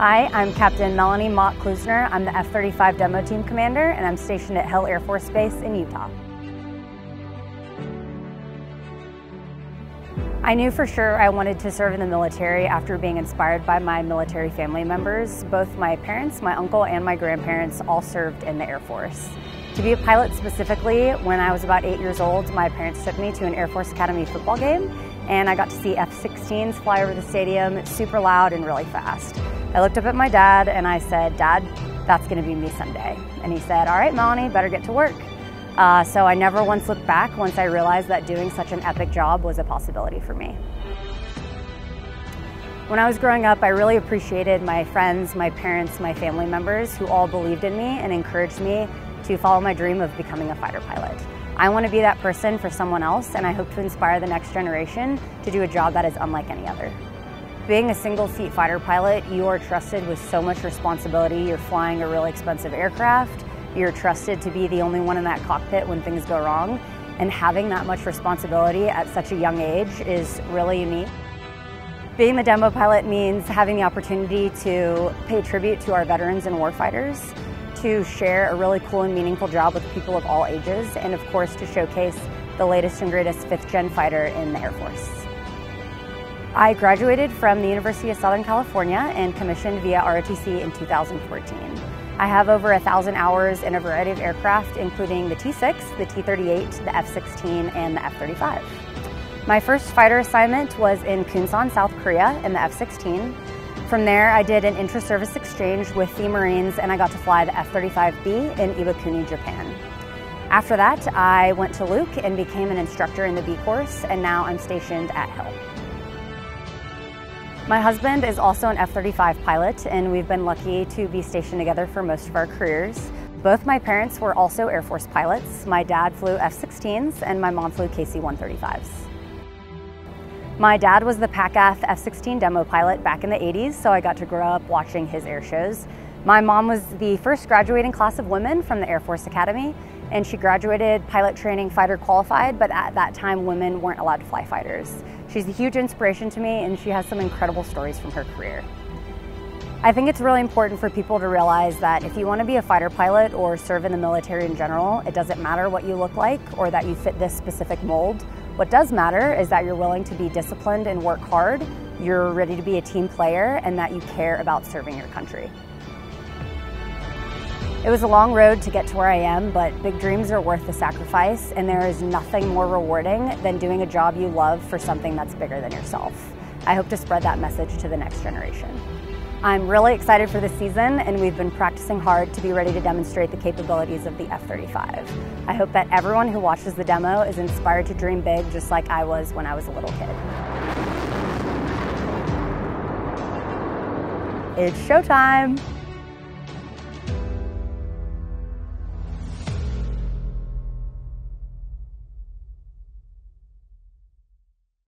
Hi, I'm Captain Melanie Mach Kluesner. I'm the F-35 Demo Team Commander and I'm stationed at Hill Air Force Base in Utah. I knew for sure I wanted to serve in the military after being inspired by my military family members. Both my parents, my uncle, and my grandparents all served in the Air Force. To be a pilot specifically, when I was about eight years old, my parents took me to an Air Force Academy football game and I got to see F-16s fly over the stadium, super loud and really fast. I looked up at my dad and I said, Dad, that's gonna be me someday. And he said, all right, Melanie, better get to work. Uh, so I never once looked back once I realized that doing such an epic job was a possibility for me. When I was growing up, I really appreciated my friends, my parents, my family members who all believed in me and encouraged me to follow my dream of becoming a fighter pilot. I want to be that person for someone else and I hope to inspire the next generation to do a job that is unlike any other. Being a single seat fighter pilot, you are trusted with so much responsibility. You're flying a really expensive aircraft. You're trusted to be the only one in that cockpit when things go wrong. And having that much responsibility at such a young age is really unique. Being the demo pilot means having the opportunity to pay tribute to our veterans and warfighters, to share a really cool and meaningful job with people of all ages, and of course to showcase the latest and greatest fifth gen fighter in the Air Force. I graduated from the University of Southern California and commissioned via ROTC in 2014. I have over a thousand hours in a variety of aircraft, including the T-6, the T-38, the F-16, and the F-35. My first fighter assignment was in Kunsan, South Korea in the F-16. From there, I did an intra-service exchange with the Marines and I got to fly the F-35B in Iwakuni, Japan. After that, I went to Luke and became an instructor in the B course, and now I'm stationed at Hill. My husband is also an F-35 pilot and we've been lucky to be stationed together for most of our careers. Both my parents were also Air Force pilots. My dad flew F-16s and my mom flew KC-135s. My dad was the PACAF F-16 demo pilot back in the 80s, so I got to grow up watching his air shows. My mom was the first graduating class of women from the Air Force Academy, and she graduated pilot training fighter qualified, but at that time women weren't allowed to fly fighters. She's a huge inspiration to me and she has some incredible stories from her career. I think it's really important for people to realize that if you want to be a fighter pilot or serve in the military in general, it doesn't matter what you look like or that you fit this specific mold. What does matter is that you're willing to be disciplined and work hard, you're ready to be a team player, and that you care about serving your country. It was a long road to get to where I am, but big dreams are worth the sacrifice, and there is nothing more rewarding than doing a job you love for something that's bigger than yourself. I hope to spread that message to the next generation. I'm really excited for this season, and we've been practicing hard to be ready to demonstrate the capabilities of the F-35. I hope that everyone who watches the demo is inspired to dream big just like I was when I was a little kid. It's showtime!